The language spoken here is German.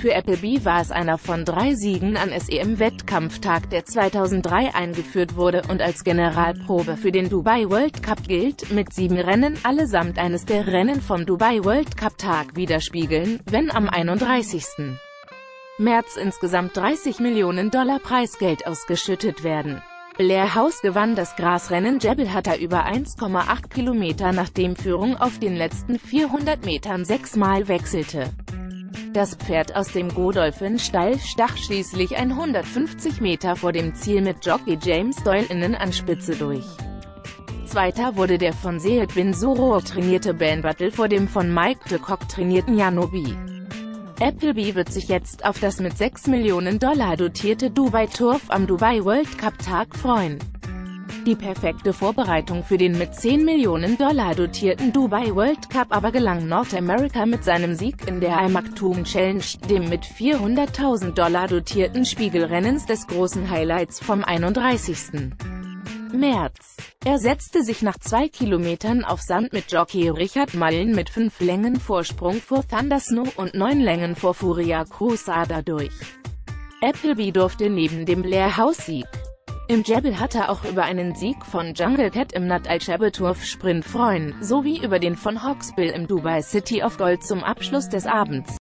Für Appleby war es einer von drei Siegen an SEM-Wettkampftag, der 2003 eingeführt wurde und als Generalprobe für den Dubai World Cup gilt, mit sieben Rennen, allesamt eines der Rennen vom Dubai World Cup Tag widerspiegeln, wenn am 31. März insgesamt 30 Millionen Dollar Preisgeld ausgeschüttet werden. Blair House gewann das Grasrennen Jebel Hatta über 1,8 Kilometer nachdem Führung auf den letzten 400 Metern sechsmal wechselte. Das Pferd aus dem Godolphin-Stall stach schließlich 150 Meter vor dem Ziel mit Jockey James Doyle innen an Spitze durch. Zweiter wurde der von Sead Bin Suro trainierte Ben Battle vor dem von Mike de Kock trainierten Janobi. Appleby wird sich jetzt auf das mit 6 Millionen Dollar dotierte Dubai Turf am Dubai World Cup Tag freuen. Die perfekte Vorbereitung für den mit 10 Millionen Dollar dotierten Dubai World Cup aber gelang North America mit seinem Sieg in der Al Maktoum Challenge, dem mit 400.000 Dollar dotierten Spiegelrennens des großen Highlights vom 31. März. Er setzte sich nach zwei Kilometern auf Sand mit Jockey Richard Mullen mit fünf Längen Vorsprung vor Thunder Snow und neun Längen vor Furia Cruzada durch. Appleby durfte neben dem Blair House Sieg im Jebel hatte auch über einen Sieg von Jungle Cat im Nat Al-Shabaturf Sprint freuen, sowie über den von Hawksbill im Dubai City of Gold zum Abschluss des Abends.